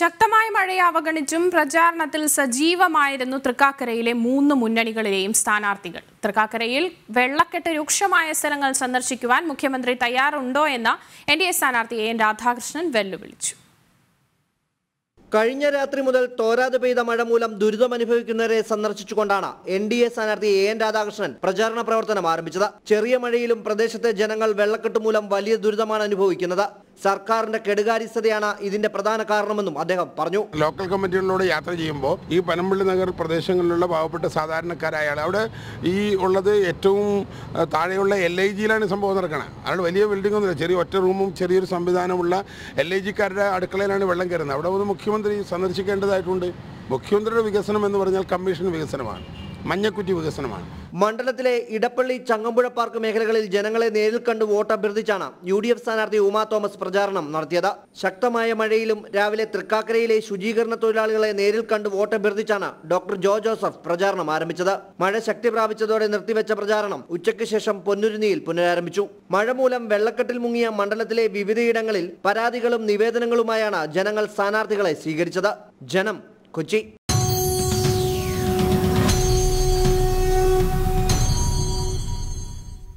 ശക്തമായ മഴയെ അവഗണിച്ചും പ്രചാരണത്തിൽ സജീവമായിരുന്നു തൃക്കാക്കരയിലെ മൂന്ന് മുന്നണികളിലെയും സ്ഥാനാർത്ഥികൾ. തൃക്കാക്കരയിൽ വെള്ളക്കെട്ട് രൂക്ഷമായ സ്ഥലങ്ങൾ സന്ദർശിക്കുവാൻ മുഖ്യമന്ത്രി തയ്യാറുണ്ടോ എന്ന എൻ ഡി എ സ്ഥാനാർത്ഥി എൻ. രാധാകൃഷ്ണൻ വെല്ലുവിളിച്ചു. കഴിഞ്ഞ രാത്രി മുതൽ തോരാതെ പെയ്ത മഴ മൂലം ദുരിതമനുഭവിക്കുന്നവരെ സന്ദർശിച്ചുകൊണ്ടാണ് എൻ ഡി എ സ്ഥാനാർത്ഥി എ. എൻ. രാധാകൃഷ്ണൻ പ്രചാരണ പ്രവർത്തനം ആരംഭിച്ചത്. ചെറിയ മഴയിലും പ്രദേശത്തെ ജനങ്ങൾ വെള്ളക്കെട്ട് മൂലം വലിയ ദുരിതമാണ് അനുഭവിക്കുന്നത്. സർക്കാരിന്റെ കെടുകാര്യസ്ഥതയാണ് ഇതിന്റെ പ്രധാന കാരണമെന്നും അദ്ദേഹം പറഞ്ഞു. ലോക്കൽ കമ്മിറ്റികളിലൂടെ യാത്ര ചെയ്യുമ്പോൾ ഈ പനമ്പള്ളി നഗർ പ്രദേശങ്ങളിലുള്ള പാവപ്പെട്ട സാധാരണക്കാരായ ആൾ അവിടെ ഈ ഉള്ളത് ഏറ്റവും താഴെയുള്ള എൽ ഐ ജിയിലാണ് സംഭവം നടക്കുന്നത് അവിടെ വലിയ ബിൽഡിംഗ് ഒന്നുമില്ല ചെറിയ ഒറ്റ റൂമും ചെറിയൊരു സംവിധാനമുള്ള എൽ ഐ ജിക്കാരുടെ അടുക്കളയിലാണ് വെള്ളം കയറുന്നത്. അവിടെ ഒന്ന് മുഖ്യമന്ത്രി സന്ദർശിക്കേണ്ടതായിട്ടുണ്ട്. മുഖ്യമന്ത്രിയുടെ വികസനം എന്ന് പറഞ്ഞാൽ കമ്മീഷൻ വികസനമാണ്. മഞ്ഞക്കുറ്റി വികസനമാണ്. മണ്ഡലത്തിലെ ഇടപ്പള്ളി ചങ്ങമ്പുഴ പാർക്ക് മേഖലകളിൽ ജനങ്ങളെ നേരിൽ കണ്ട് വോട്ട് അഭ്യർത്ഥിച്ചാണ് യു ഡി എഫ് സ്ഥാനാർത്ഥി ഉമാ തോമസ് പ്രചാരണം നടത്തിയത്. ശക്തമായ മഴയിലും രാവിലെ തൃക്കാക്കരയിലെ ശുചീകരണ തൊഴിലാളികളെ നേരിൽ കണ്ട് വോട്ട് അഭ്യർത്ഥിച്ചാണ് ഡോക്ടർ ജോ ജോസഫ് പ്രചാരണം ആരംഭിച്ചത്. മഴ ശക്തി പ്രാപിച്ചതോടെ നിർത്തിവെച്ച പ്രചാരണം ഉച്ചയ്ക്ക് ശേഷം പൊന്നുരുന്നിയിൽ പുനരാരംഭിച്ചു. മഴ മൂലം വെള്ളക്കെട്ടിൽ മുങ്ങിയ മണ്ഡലത്തിലെ വിവിധയിടങ്ങളിൽ പരാതികളും നിവേദനങ്ങളുമായാണ് ജനങ്ങൾ സ്ഥാനാർത്ഥികളെ സ്വീകരിച്ചത്. ജനം കൊച്ചി.